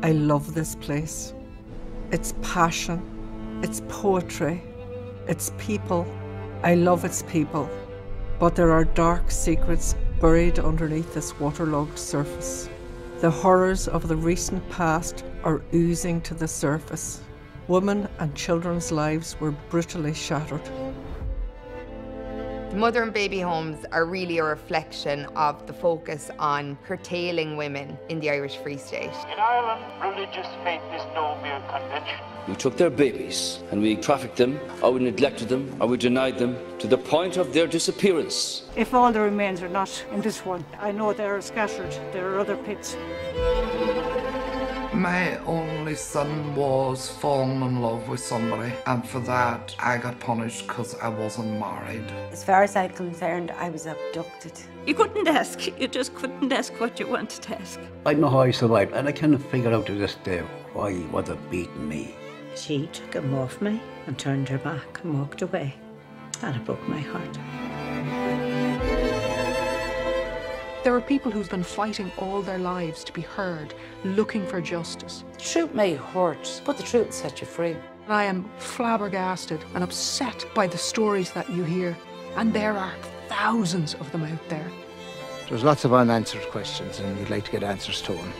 I love this place. Its passion, its poetry, its people. I love its people. But there are dark secrets buried underneath this waterlogged surface. The horrors of the recent past are oozing to the surface. Women and children's lives were brutally shattered. The mother and baby homes are really a reflection of the focus on curtailing women in the Irish Free State. In Ireland, religious faith is no mere convention. We took their babies and we trafficked them, or we neglected them, or we denied them to the point of their disappearance. If all the remains are not in this one, I know they are scattered. There are other pits. My only son was falling in love with somebody, and for that I got punished because I wasn't married. As far as I'm concerned, I was abducted. You couldn't ask. You just couldn't ask what you wanted to ask. I know how I survived, and I can't figure out to this day why he would have beaten me. She took him off me and turned her back and walked away. And it broke my heart. There are people who've been fighting all their lives to be heard, looking for justice. The truth may hurt, but the truth sets you free. I am flabbergasted and upset by the stories that you hear, and there are thousands of them out there. There's lots of unanswered questions, and we'd like to get answers to them.